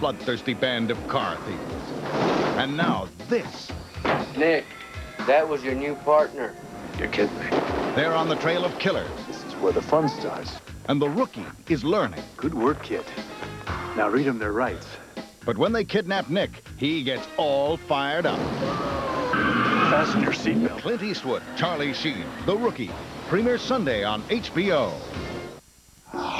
bloodthirsty band of car thieves. And now this. Nick, that was your new partner. You're kidding me. They're on the trail of killers. This is where the fun starts. And the rookie is learning. Good work, kid. Now read them their rights. But when they kidnap Nick, he gets all fired up. Fasten your seatbelt. Clint Eastwood, Charlie Sheen, The Rookie. Premieres Sunday on HBO.